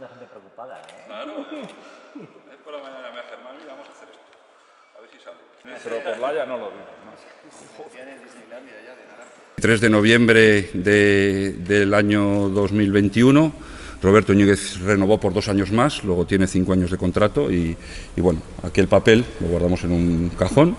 de gente preocupada, ¿eh? Claro. Es por la mañana me a Germán, mira, vamos a hacer esto. A ver si sale. Pero por Laia no lo vi. 3 de noviembre de- del año 2021. Roberto Ñíguez renovó por dos años más, luego tiene cinco años de contrato y, y bueno, aquí el papel lo guardamos en un cajón.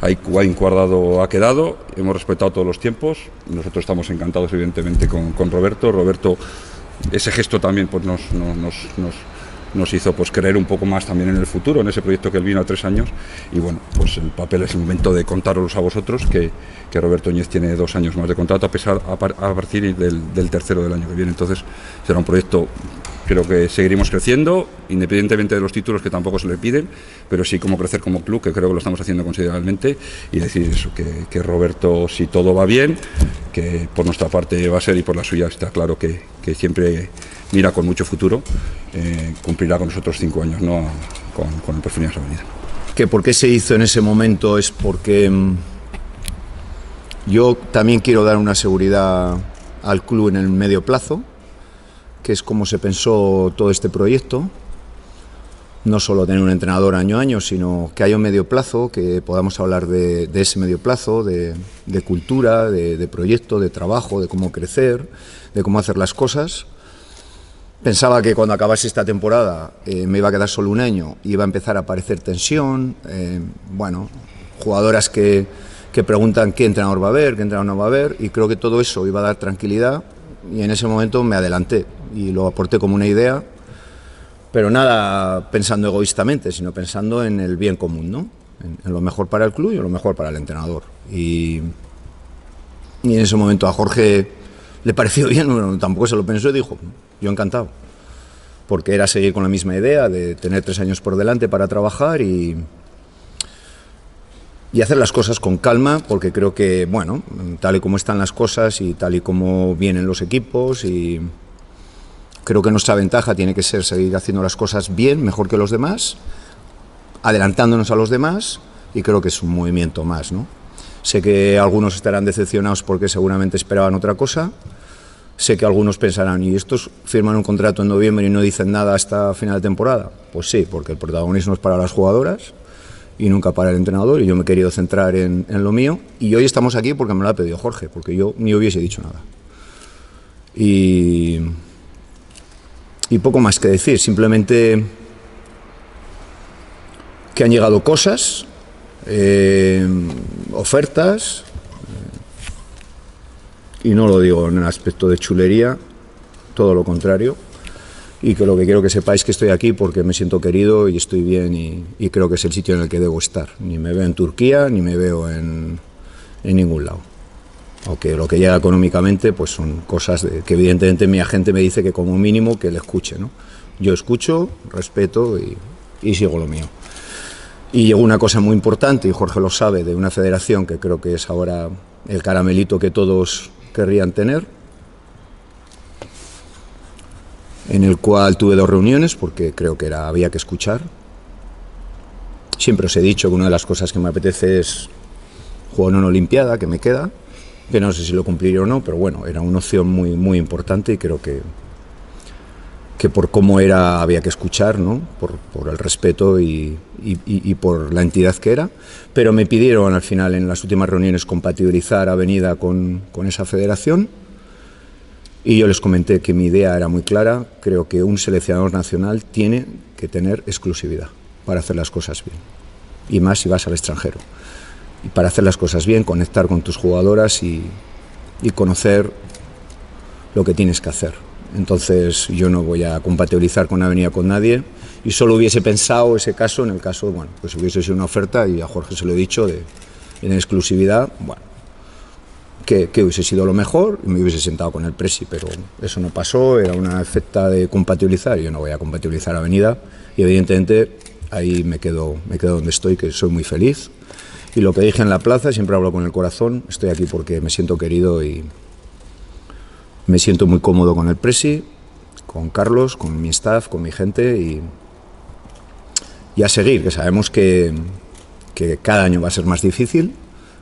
Ahí Guardado ha quedado, hemos respetado todos los tiempos. Nosotros estamos encantados, evidentemente, con, con Roberto. Roberto, ese gesto también pues, nos, nos, nos, nos- hizo pues, creer un poco más también en el futuro, en ese proyecto que él vino a tres años. Y bueno, pues el papel es el momento de contaros a vosotros que, que Roberto Ñez tiene dos años más de contrato, a, pesar, a partir del, del tercero del año que viene. Entonces será un proyecto, creo que seguiremos creciendo, independientemente de los títulos que tampoco se le piden, pero sí como crecer como club, que creo que lo estamos haciendo considerablemente. Y decir eso, que, Roberto, si todo va bien, que por nuestra parte va a ser y por la suya está claro que, que siempre mira con mucho futuro, eh, cumplirá con nosotros cinco años ¿no? con, el Perfumerías Avenida. que por qué se hizo en ese momento es porque mm, yo también quiero dar una seguridad al club en el medio plazo, que es como se pensó todo este proyecto. No solo tener un entrenador año a año, sino que haya un medio plazo, que podamos hablar de, ese medio plazo, de, de cultura, de, de proyecto, de trabajo, de cómo crecer, de cómo hacer las cosas. Pensaba que cuando acabase esta temporada eh, me iba a quedar solo un año y iba a empezar a aparecer tensión, eh, bueno, jugadoras que, que preguntan qué entrenador va a haber, qué entrenador no va a haber, y creo que todo eso iba a dar tranquilidad y en ese momento me adelanté y lo aporté como una idea, pero nada pensando egoístamente, sino pensando en el bien común, ¿no? En, lo mejor para el club y lo mejor para el entrenador. Y, y en ese momento a Jorge le pareció bien, bueno, tampoco se lo pensó y dijo, yo encantado. Porque era seguir con la misma idea de tener tres años por delante para trabajar y, y hacer las cosas con calma, porque creo que, bueno, tal y como están las cosas y tal y como vienen los equipos y creo que nuestra ventaja tiene que ser seguir haciendo las cosas bien, mejor que los demás, adelantándonos a los demás y creo que es un movimiento más, ¿no? Sé que algunos estarán decepcionados porque seguramente esperaban otra cosa. Sé que algunos pensarán, ¿y estos firman un contrato en noviembre y no dicen nada hasta final de temporada? Pues sí, porque el protagonismo es para las jugadoras y nunca para el entrenador y yo me he querido centrar en, en lo mío y hoy estamos aquí porque me lo ha pedido Jorge, porque yo ni hubiese dicho nada. Y, y poco más que decir, simplemente que han llegado cosas, eh, ofertas, y no lo digo en el aspecto de chulería, todo lo contrario, y que lo que quiero que sepáis que estoy aquí porque me siento querido y estoy bien y, y creo que es el sitio en el que debo estar. Ni me veo en Turquía ni me veo en, en ningún lado. Aunque lo que llega económicamente pues son cosas que evidentemente mi agente me dice que como mínimo que le escuche. ¿no? Yo escucho, respeto y, y sigo lo mío. Y llegó una cosa muy importante, y Jorge lo sabe, de una federación que creo que es ahora el caramelito que todos querrían tener, en el cual tuve dos reuniones porque creo que era, había que escuchar. Siempre os he dicho que una de las cosas que me apetece es jugar una Olimpiada, que me queda, que no sé si lo cumpliré o no, pero bueno, era una opción muy, muy importante y creo que, que por cómo era había que escuchar, ¿no? por, el respeto y- y por la entidad que era. Pero me pidieron al final en las últimas reuniones compatibilizar Avenida con, con esa federación y yo les comenté que mi idea era muy clara. Creo que un seleccionador nacional tiene que tener exclusividad para hacer las cosas bien. Y más si vas al extranjero. Y para hacer las cosas bien, conectar con tus jugadoras y, conocer lo que tienes que hacer. Entonces yo no voy a compatibilizar con Avenida con nadie y solo hubiese pensado ese caso en el caso, bueno, pues hubiese sido una oferta y a Jorge se lo he dicho de en exclusividad, bueno, que, hubiese sido lo mejor y me hubiese sentado con el Presi, pero eso no pasó, era una efecta de compatibilizar, yo no voy a compatibilizar Avenida y evidentemente ahí me quedo, me quedo donde estoy, que soy muy feliz. Y lo que dije en la plaza, siempre hablo con el corazón, estoy aquí porque me siento querido y me siento muy cómodo con el Presi, con Carlos, con mi staff, con mi gente y, a seguir, que sabemos que, que cada año va a ser más difícil,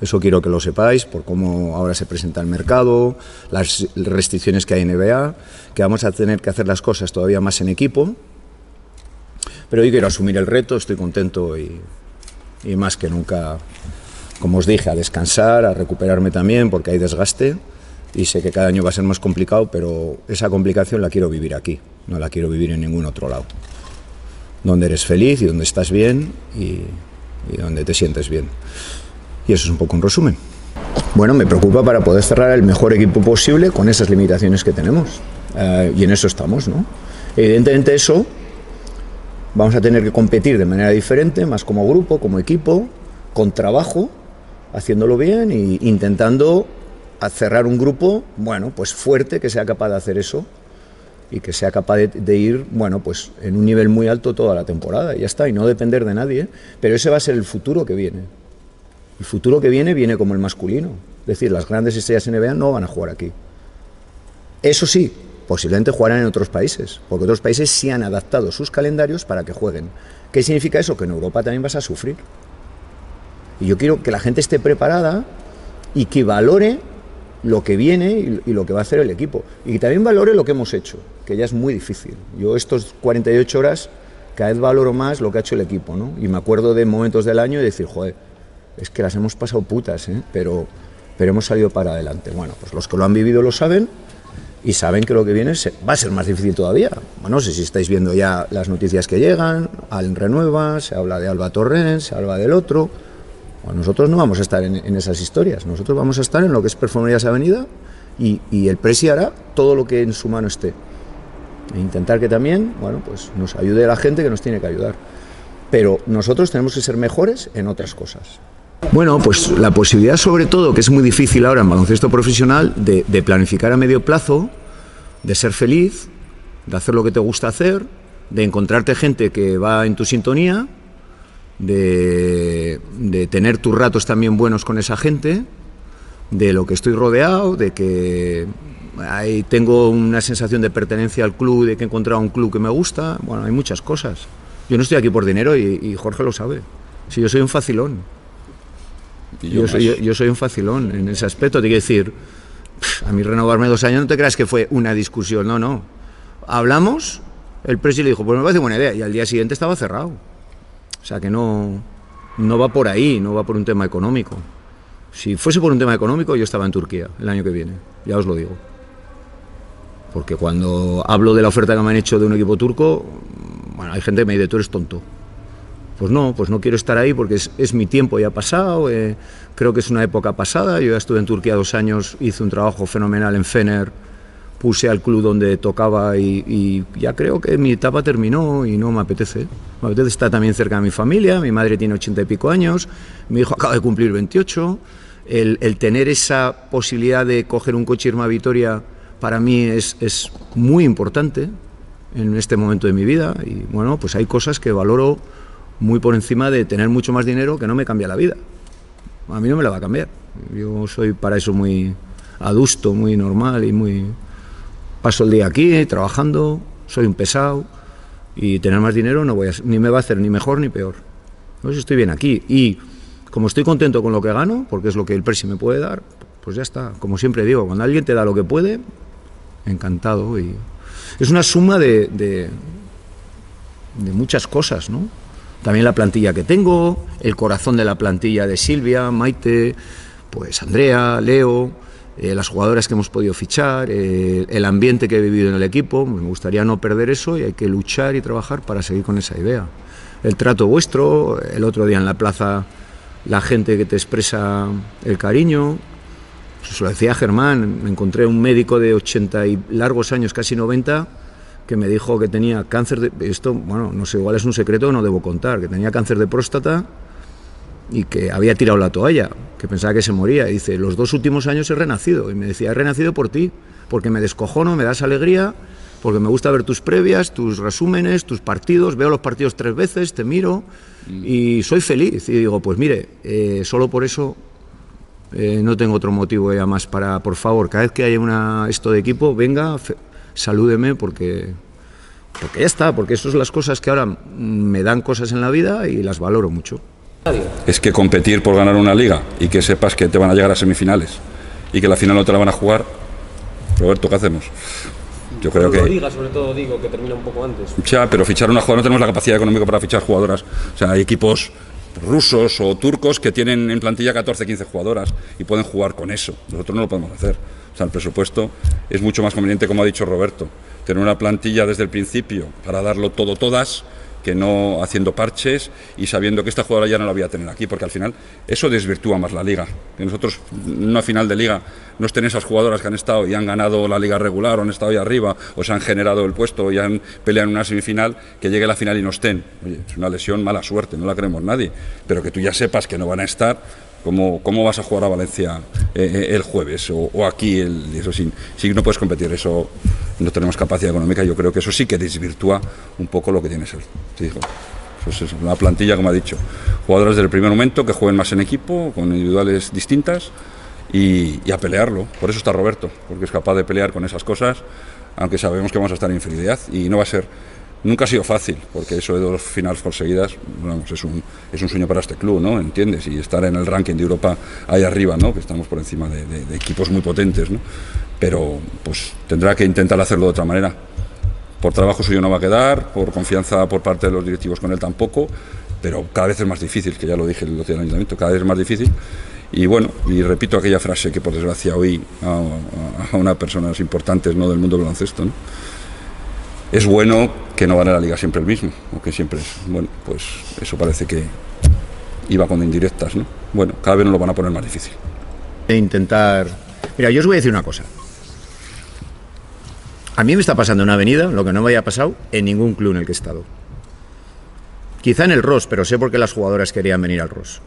Eso quiero que lo sepáis por cómo ahora se presenta el mercado, las restricciones que hay en NBA, que vamos a tener que hacer las cosas todavía más en equipo. Pero yo quiero asumir el reto, estoy contento y, y más que nunca, como os dije, a descansar, a recuperarme también porque hay desgaste y sé que cada año va a ser más complicado, pero esa complicación la quiero vivir aquí, no la quiero vivir en ningún otro lado. Donde eres feliz y donde estás bien y, y donde te sientes bien. Y eso es un poco un resumen. Bueno, me preocupa para poder cerrar el mejor equipo posible con esas limitaciones que tenemos. Eh, y en eso estamos, ¿no? Evidentemente eso vamos a tener que competir de manera diferente, más como grupo, como equipo, con trabajo, haciéndolo bien e intentando cerrar un grupo, bueno, pues fuerte, que sea capaz de hacer eso y que sea capaz de, ir, bueno, pues en un nivel muy alto toda la temporada, y ya está, y no depender de nadie, pero ese va a ser el futuro que viene. El futuro que viene viene como el masculino. Es decir, las grandes estrellas NBA no van a jugar aquí. Eso sí, posiblemente jugarán en otros países, porque otros países sí han adaptado sus calendarios para que jueguen. ¿Qué significa eso? Que en Europa también vas a sufrir. Y yo quiero que la gente esté preparada y que valore lo que viene y, lo que va a hacer el equipo. Y que también valore lo que hemos hecho, que ya es muy difícil. Yo estos 48 horas cada vez valoro más lo que ha hecho el equipo, ¿no? Y me acuerdo de momentos del año y decir, joder, es que las hemos pasado putas, ¿eh? pero, pero hemos salido para adelante. Bueno, pues los que lo han vivido lo saben y saben que lo que viene va a ser más difícil todavía. Bueno, no sé si estáis viendo ya las noticias que llegan, Al renueva, se habla de Alba Torrens, se habla del otro. Bueno, nosotros no vamos a estar en, esas historias, nosotros vamos a estar en lo que es Performerías Avenida y, y el Presi hará todo lo que en su mano esté. E intentar que también, bueno, pues nos ayude la gente que nos tiene que ayudar. Pero nosotros tenemos que ser mejores en otras cosas. Bueno, pues la posibilidad sobre todo, que es muy difícil ahora en baloncesto profesional, de, de, planificar a medio plazo, de ser feliz, de hacer lo que te gusta hacer, de encontrarte gente que va en tu sintonía, de, tener tus ratos también buenos con esa gente, de lo que estoy rodeado, de que ahí tengo una sensación de pertenencia al club, de que he encontrado un club que me gusta. Bueno, hay muchas cosas. Yo no estoy aquí por dinero y Jorge lo sabe. Si yo soy un facilón. Yo, yo, soy, yo, yo, soy, un facilón en ese aspecto. Te quiero decir, a mí renovarme dos años no te creas que fue una discusión, no, no. Hablamos, el presidente le dijo, pues me parece buena idea, y al día siguiente estaba cerrado. O sea que no, no va por ahí, no va por un tema económico. Si fuese por un tema económico, yo estaba en Turquía el año que viene, ya os lo digo. Porque cuando hablo de la oferta que me han hecho de un equipo turco, bueno, hay gente que me dice, tú eres tonto pues no, pues no quiero estar ahí porque es, mi tiempo ya pasado, eh, creo que es una época pasada, yo ya estuve en Turquía dos años, hice un trabajo fenomenal en Fener, puse al club donde tocaba y, ya creo que mi etapa terminó y no me apetece. Me apetece estar también cerca de mi familia, mi madre tiene ochenta y pico años, mi hijo acaba de cumplir 28, el, tener esa posibilidad de coger un coche y irme a Vitoria para mí es muy importante en este momento de mi vida y bueno, pues hay cosas que valoro muy por encima de tener mucho más dinero que no me cambia la vida. A mí no me la va a cambiar. Yo soy para eso muy adusto, muy normal y muy... Paso el día aquí trabajando, soy un pesado y tener más dinero no voy a, ni me va a hacer ni mejor ni peor. Pues estoy bien aquí y como estoy contento con lo que gano, porque es lo que el Persi me puede dar, pues ya está. Como siempre digo, cuando alguien te da lo que puede, encantado. Y es una suma de, de, de muchas cosas, ¿no? También la plantilla que tengo, el corazón de la plantilla de Silvia, Maite, pues Andrea, Leo, eh, las jugadoras que hemos podido fichar, eh, el ambiente que he vivido en el equipo, me gustaría no perder eso y hay que luchar y trabajar para seguir con esa idea. El trato vuestro, el otro día en la plaza la gente que te expresa el cariño, pues lo decía Germán, me encontré un médico de 80 y largos años, casi 90, que me dijo que tenía cáncer de... Esto, bueno, no sé, igual es un secreto, no debo contar, que tenía cáncer de próstata y que había tirado la toalla, que pensaba que se moría. Y dice, los dos últimos años he renacido. Y me decía, he renacido por ti, porque me descojono, me das alegría, porque me gusta ver tus previas, tus resúmenes, tus partidos, veo los partidos tres veces, te miro y soy feliz. Y digo, pues mire, eh, solo por eso eh, no tengo otro motivo ya más para, por favor, cada vez que haya una, esto de equipo, venga, salúdeme porque, porque ya está, porque eso son las cosas que ahora me dan cosas en la vida y las valoro mucho. Es que competir por ganar una liga y que sepas que te van a llegar a semifinales y que la final no te la van a jugar, Roberto, ¿qué hacemos? Yo creo que. Liga, sobre todo, digo, que termina un poco antes. Ya, pero fichar una jugadora no tenemos la capacidad económica para fichar jugadoras. O sea, hay equipos rusos o turcos que tienen en plantilla 14, 15 jugadoras y pueden jugar con eso. Nosotros no lo podemos hacer. Sea, el presupuesto es mucho más conveniente, como ha dicho Roberto, tener una plantilla desde el principio para darlo todo todas que no haciendo parches y sabiendo que esta jugadora ya no la voy a tener aquí, porque al final eso desvirtúa más la liga. Que nosotros, en una final de liga, no estén esas jugadoras que han estado y han ganado la liga regular o han estado ahí arriba o se han generado el puesto y han peleado en una semifinal, que llegue la final y no estén. Oye, es una lesión, mala suerte, no la queremos nadie, pero que tú ya sepas que no van a estar ¿Cómo, ¿Cómo, vas a jugar a Valencia eh, eh, el jueves o, aquí? El, eso sí, sí no puedes competir, eso no tenemos capacidad económica. Yo creo que eso sí que desvirtúa un poco lo que tiene ser. Sí, pues es una plantilla, como ha dicho, jugadores del primer momento que jueguen más en equipo, con individuales distintas y, y, a pelearlo. Por eso está Roberto, porque es capaz de pelear con esas cosas, aunque sabemos que vamos a estar en inferioridad y no va a ser Nunca ha sido fácil, porque eso de dos finales conseguidas es, un, es un sueño para este club, ¿no? ¿Entiendes? Y estar en el ranking de Europa ahí arriba, ¿no? Que estamos por encima de, equipos muy potentes, ¿no? Pero pues tendrá que intentar hacerlo de otra manera. Por trabajo suyo no va a quedar, por confianza por parte de los directivos con él tampoco, pero cada vez es más difícil, que ya lo dije el otro día ayuntamiento, cada vez es más difícil. Y bueno, y repito aquella frase que por desgracia oí a, a, a unas personas importantes ¿no? del mundo del baloncesto, ¿no? Es bueno que no gane la liga siempre el mismo, o que siempre es, bueno, pues eso parece que iba con indirectas, ¿no? Bueno, cada vez nos lo van a poner más difícil. E intentar... Mira, yo os voy a decir una cosa. A mí me está pasando una avenida lo que no me haya pasado en ningún club en el que he estado. Quizá en el Ross, pero sé por qué las jugadoras querían venir al Ross.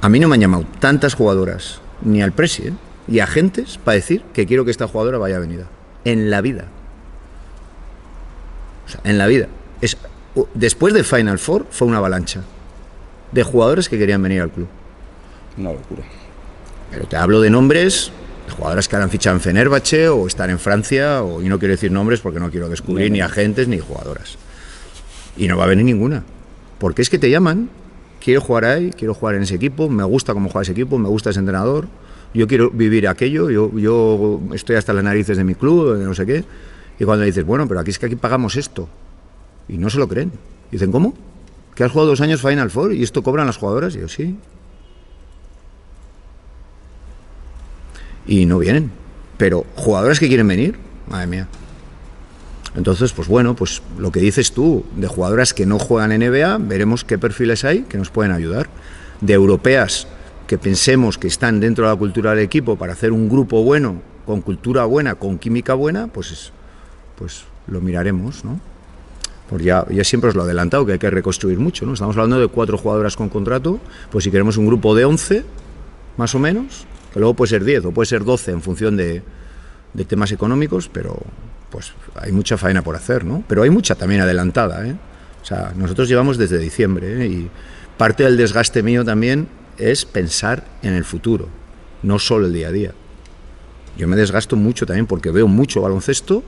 A mí no me han llamado tantas jugadoras, ni al Presi, ¿eh? Y agentes para decir que quiero que esta jugadora vaya a venida. En la vida. O sea, en la vida. Es, después de Final Four fue una avalancha de jugadores que querían venir al club. Una locura. Pero te hablo de nombres, de jugadoras que han fichado en Fenerbahce o estar en Francia, o, y no quiero decir nombres porque no quiero descubrir no. ni agentes ni jugadoras. Y no va a venir ninguna. Porque es que te llaman, quiero jugar ahí, quiero jugar en ese equipo, me gusta cómo juega ese equipo, me gusta ese entrenador yo quiero vivir aquello, yo, yo estoy hasta las narices de mi club, de no sé qué. Y cuando dices, bueno, pero aquí es que aquí pagamos esto. Y no se lo creen. Dicen, ¿cómo? ¿Que has jugado dos años Final Four y esto cobran las jugadoras? Y yo, sí. Y no vienen. Pero jugadoras que quieren venir, madre mía. Entonces, pues bueno, pues lo que dices tú, de jugadoras que no juegan en NBA, veremos qué perfiles hay que nos pueden ayudar. De europeas que pensemos que están dentro de la cultura del equipo para hacer un grupo bueno, con cultura buena, con química buena, pues, pues lo miraremos, ¿no? Porque ya, ya siempre os lo he adelantado, que hay que reconstruir mucho, ¿no? Estamos hablando de cuatro jugadoras con contrato, pues si queremos un grupo de 11, más o menos, que luego puede ser 10 o puede ser 12 en función de, de temas económicos, pero pues hay mucha faena por hacer, ¿no? Pero hay mucha también adelantada, ¿eh? O sea, nosotros llevamos desde diciembre, ¿eh? Y parte del desgaste mío también es pensar en el futuro, no solo el día a día. Yo me desgasto mucho también porque veo mucho baloncesto,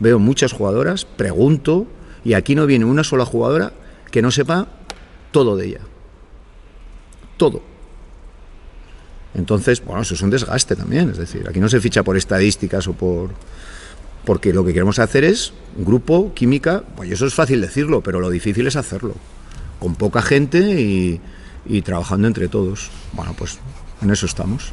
veo muchas jugadoras, pregunto, y aquí no viene una sola jugadora que no sepa todo de ella. Todo. Entonces, bueno, eso es un desgaste también, es decir, aquí no se ficha por estadísticas o por... Porque lo que queremos hacer es un grupo, química, pues eso es fácil decirlo, pero lo difícil es hacerlo. Con poca gente y, y trabajando entre todos. Bueno, pues en eso estamos.